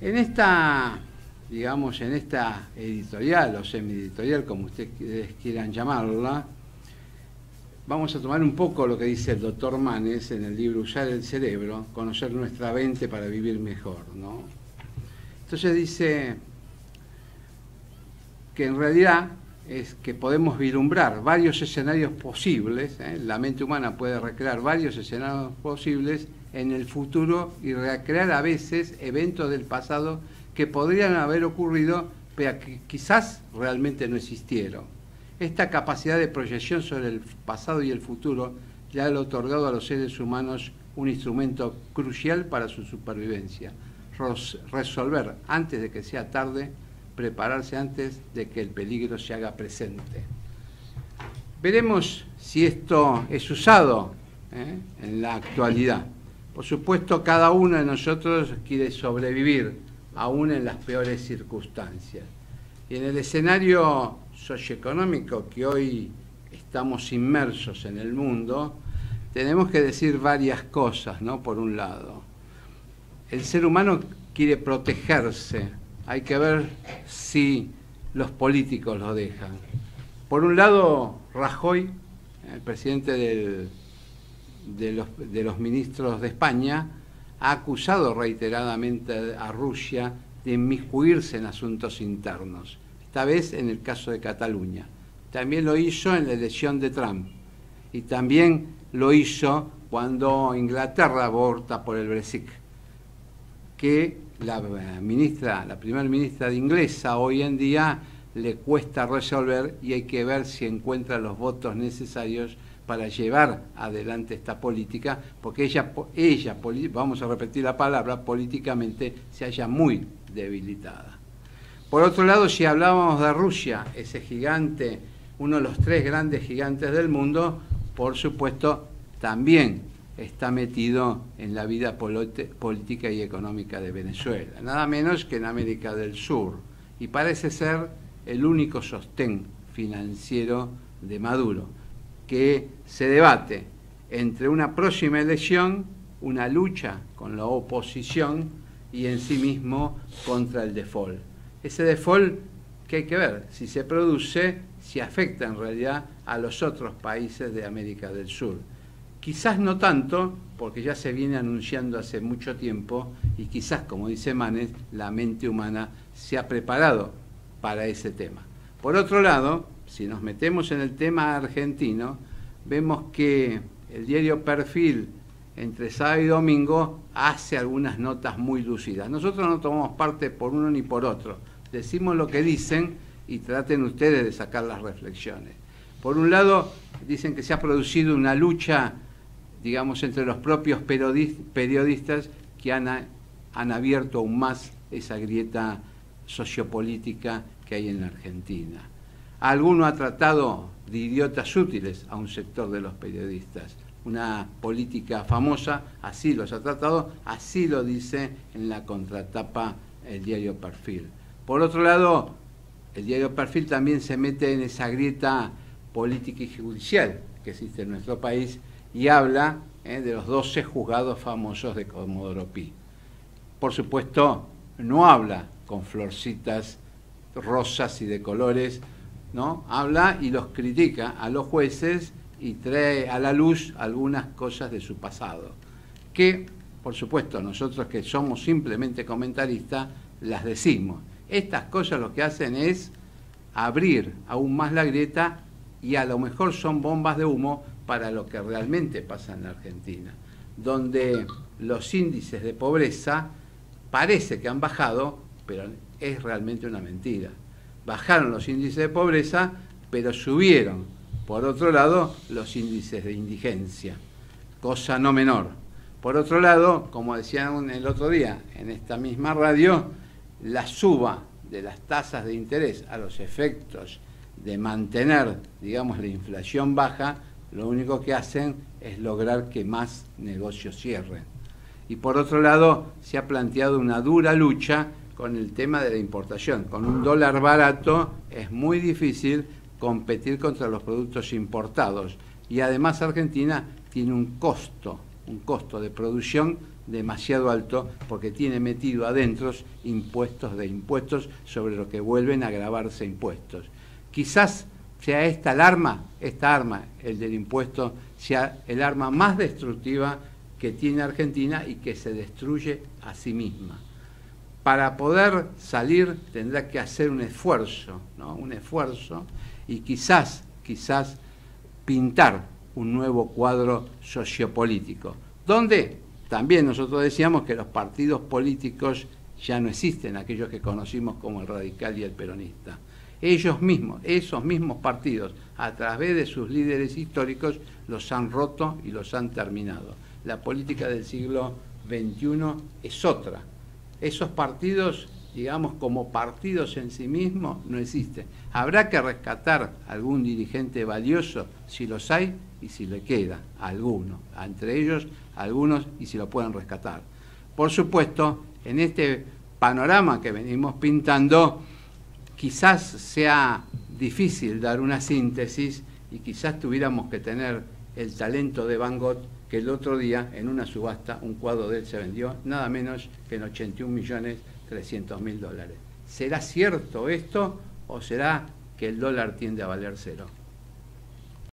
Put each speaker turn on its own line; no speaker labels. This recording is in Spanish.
En esta, digamos, en esta editorial o semi-editorial, como ustedes quieran llamarla, vamos a tomar un poco lo que dice el doctor Manes en el libro Usar el cerebro, conocer nuestra mente para vivir mejor. ¿no? Entonces dice que en realidad es que podemos vislumbrar varios escenarios posibles, ¿eh? la mente humana puede recrear varios escenarios posibles en el futuro y recrear a veces eventos del pasado que podrían haber ocurrido, pero que quizás realmente no existieron. Esta capacidad de proyección sobre el pasado y el futuro ya ha otorgado a los seres humanos un instrumento crucial para su supervivencia, resolver antes de que sea tarde prepararse antes de que el peligro se haga presente. Veremos si esto es usado ¿eh? en la actualidad. Por supuesto, cada uno de nosotros quiere sobrevivir, aún en las peores circunstancias. Y en el escenario socioeconómico que hoy estamos inmersos en el mundo, tenemos que decir varias cosas, ¿no? Por un lado, el ser humano quiere protegerse hay que ver si los políticos lo dejan. Por un lado, Rajoy, el presidente de, los, de los ministros de España, ha acusado reiteradamente a Rusia de inmiscuirse en asuntos internos, esta vez en el caso de Cataluña. También lo hizo en la elección de Trump y también lo hizo cuando Inglaterra vota por el Brexit, que la ministra, la primera ministra de inglesa hoy en día le cuesta resolver y hay que ver si encuentra los votos necesarios para llevar adelante esta política, porque ella, ella, vamos a repetir la palabra, políticamente se halla muy debilitada. Por otro lado, si hablábamos de Rusia, ese gigante, uno de los tres grandes gigantes del mundo, por supuesto, también está metido en la vida política y económica de Venezuela, nada menos que en América del Sur, y parece ser el único sostén financiero de Maduro, que se debate entre una próxima elección, una lucha con la oposición y en sí mismo contra el default. Ese default que hay que ver si se produce, si afecta en realidad a los otros países de América del Sur. Quizás no tanto, porque ya se viene anunciando hace mucho tiempo y quizás, como dice Manes, la mente humana se ha preparado para ese tema. Por otro lado, si nos metemos en el tema argentino, vemos que el diario Perfil entre sábado y domingo hace algunas notas muy lucidas. Nosotros no tomamos parte por uno ni por otro. Decimos lo que dicen y traten ustedes de sacar las reflexiones. Por un lado, dicen que se ha producido una lucha digamos, entre los propios periodistas que han, han abierto aún más esa grieta sociopolítica que hay en la Argentina. Alguno ha tratado de idiotas útiles a un sector de los periodistas. Una política famosa, así los ha tratado, así lo dice en la contratapa el diario Perfil. Por otro lado, el diario Perfil también se mete en esa grieta política y judicial que existe en nuestro país y habla eh, de los 12 juzgados famosos de Comodoro Pi. Por supuesto, no habla con florcitas rosas y de colores, ¿no? Habla y los critica a los jueces y trae a la luz algunas cosas de su pasado, que, por supuesto, nosotros que somos simplemente comentaristas, las decimos. Estas cosas lo que hacen es abrir aún más la grieta y a lo mejor son bombas de humo para lo que realmente pasa en la Argentina, donde los índices de pobreza parece que han bajado, pero es realmente una mentira. Bajaron los índices de pobreza, pero subieron, por otro lado, los índices de indigencia, cosa no menor. Por otro lado, como decían el otro día en esta misma radio, la suba de las tasas de interés a los efectos de mantener, digamos, la inflación baja, lo único que hacen es lograr que más negocios cierren. Y por otro lado, se ha planteado una dura lucha con el tema de la importación. Con un dólar barato es muy difícil competir contra los productos importados. Y además Argentina tiene un costo, un costo de producción demasiado alto porque tiene metido adentro impuestos de impuestos sobre lo que vuelven a agravarse impuestos. Quizás sea esta el arma, esta arma, el del impuesto, sea el arma más destructiva que tiene Argentina y que se destruye a sí misma. Para poder salir tendrá que hacer un esfuerzo, ¿no? un esfuerzo y quizás, quizás pintar un nuevo cuadro sociopolítico, donde también nosotros decíamos que los partidos políticos ya no existen, aquellos que conocimos como el radical y el peronista. Ellos mismos, esos mismos partidos, a través de sus líderes históricos, los han roto y los han terminado. La política del siglo XXI es otra. Esos partidos, digamos, como partidos en sí mismos, no existen. Habrá que rescatar algún dirigente valioso, si los hay y si le queda, alguno, entre ellos algunos y si lo pueden rescatar. Por supuesto, en este panorama que venimos pintando, quizás sea difícil dar una síntesis y quizás tuviéramos que tener el talento de Van Gogh que el otro día en una subasta un cuadro de él se vendió nada menos que en 81 millones 300 mil dólares. ¿Será cierto esto o será que el dólar tiende a valer cero?